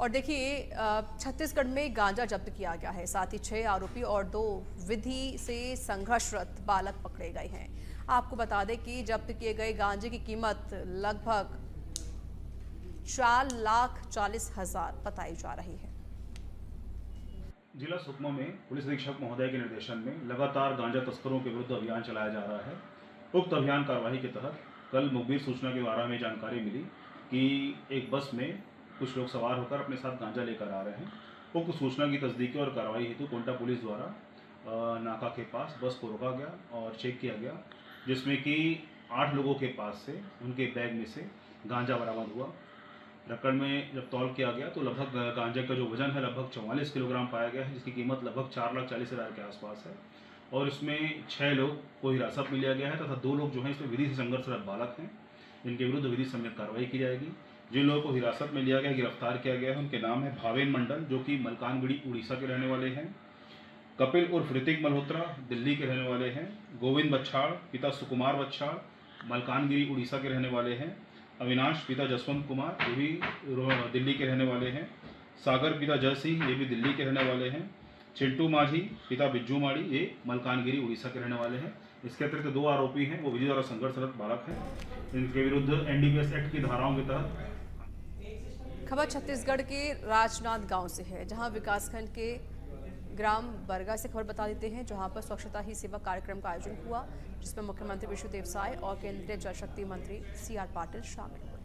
और देखिए छत्तीसगढ़ में गांजा जब्त किया गया है। साथ ही छह आरोपी और दो विधि से संघर्षरत बालक पकड़े गए हैं। आपको बता दें कि जब्त किए गए गांजे की कीमत लगभग चार लाख चालीस हज़ार बताई जा रही है। जिला सुकमा में पुलिस अधीक्षक महोदय के निर्देशन में लगातार गांजा तस्करों के विरुद्ध अभियान चलाया जा रहा है। उक्त अभियान कार्रवाई के तहत कल मुखबिर सूचना के द्वारा हमें जानकारी मिली कि एक बस में कुछ लोग सवार होकर अपने साथ गांजा लेकर आ रहे हैं। उक्त सूचना की तस्दीकी और कार्रवाई हेतु कोंटा पुलिस द्वारा नाका के पास बस को रोका गया और चेक किया गया, जिसमें कि आठ लोगों के पास से, उनके बैग में से गांजा बरामद हुआ। रकड़ में जब तौल किया गया तो लगभग गांजे का जो वज़न है लगभग चौवालीस किलोग्राम पाया गया है, जिसकी कीमत लगभग चार लाख चालीस हज़ार के आसपास है। और इसमें छः लोग को हिरासत में लिया गया है तथा दो लोग जो हैं इसमें विधि से संघर्षरत बालक हैं। इनके विरुद्ध विधि सम्यक कार्रवाई की जाएगी। जिन लोगों को हिरासत में लिया गया, गिरफ़्तार किया गया है, उनके नाम है भावेन मंडल, जो कि मलकानगिरी, उड़ीसा के रहने वाले हैं। कपिल उर्फ़ ऋतिक मल्होत्रा, दिल्ली के रहने वाले हैं। गोविंद बच्छाड़ पिता सुकुमार बच्छाड़ मलकानगिरी, उड़ीसा के रहने वाले हैं। अविनाश, पिता जसवंत कुमार ये भी दिल्ली के रहने वाले हैं। सागर, पिता जय सिंह ये भी दिल्ली के रहने वाले हैं। चिंटू माझी, पिता बिज्जू माड़ी, ये मलकानगिरी, उड़ीसा के रहने वाले हैं। इसके अतिरिक्त दो आरोपी हैं, वो विजय द्वारा संघर्षरत बालक हैं। इनके विरुद्ध एनडीपीएस एक्ट की धाराओं के तहत खबर छत्तीसगढ़ के राजनांद गाँव से है, जहाँ विकासखंड के ग्राम बरगा से खबर बता देते हैं, जहाँ पर स्वच्छता ही सेवा कार्यक्रम का आयोजन हुआ, जिसमें मुख्यमंत्री विष्णुदेव साय और केंद्रीय जल शक्ति मंत्री सी आर पाटिल शामिल